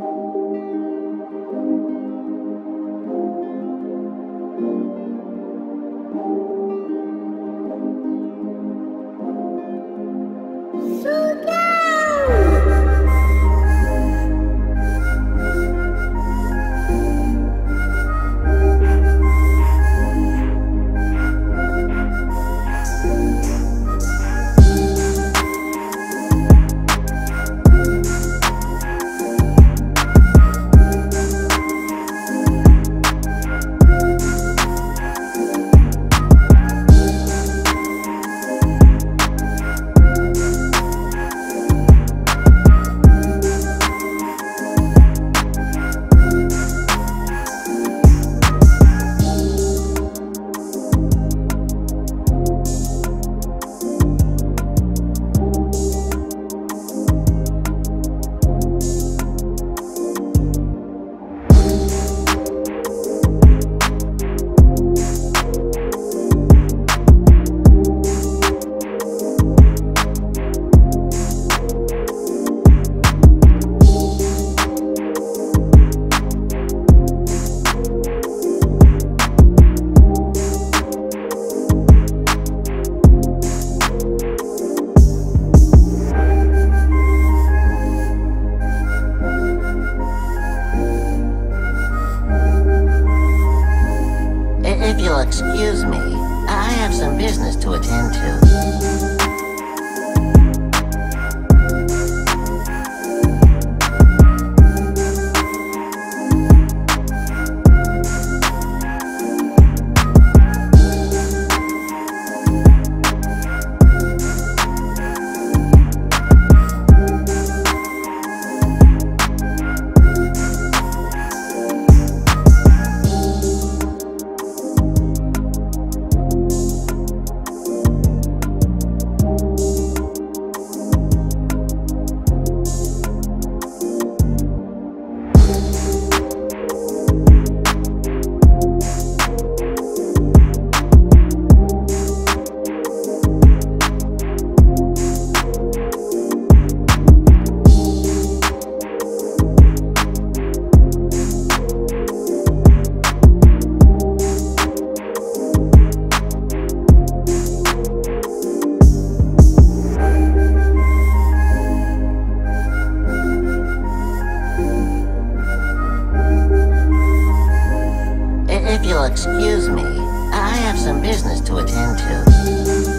If you'll excuse me, I have some business to attend to. If you'll excuse me, I have some business to attend to.